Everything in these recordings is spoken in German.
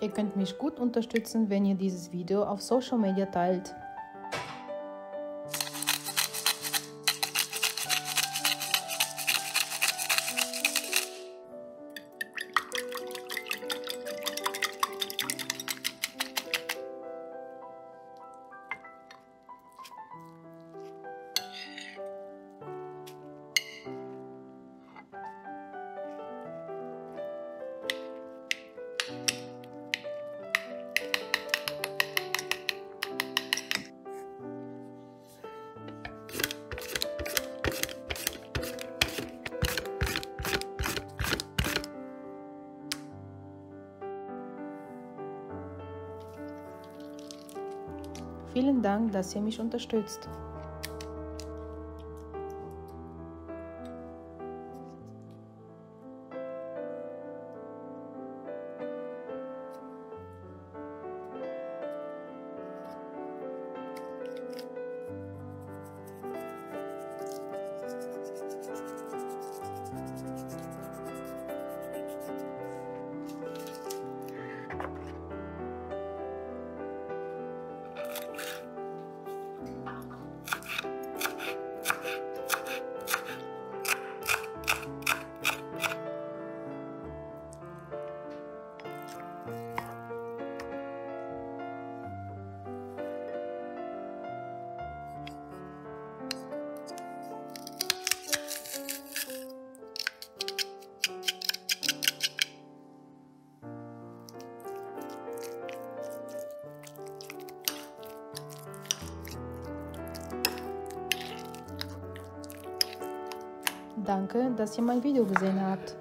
Ihr könnt mich gut unterstützen, wenn ihr dieses Video auf Social Media teilt. Vielen Dank, dass ihr mich unterstützt. Danke, dass ihr mein Video gesehen habt.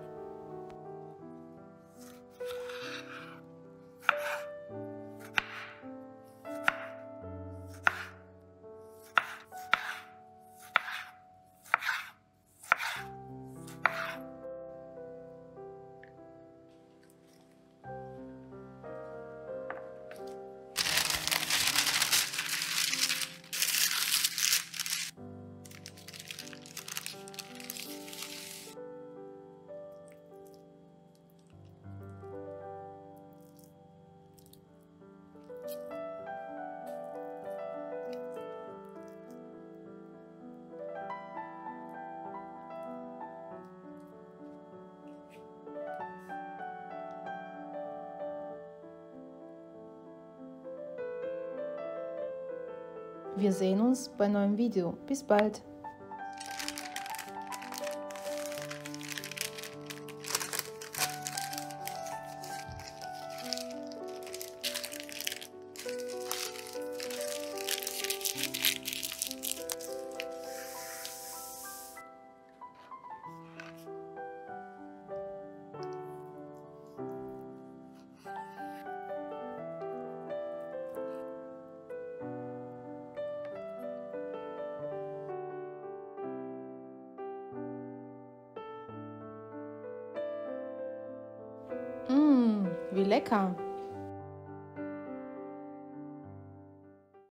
Wir sehen uns bei neuem Video. Bis bald! Wie lecker!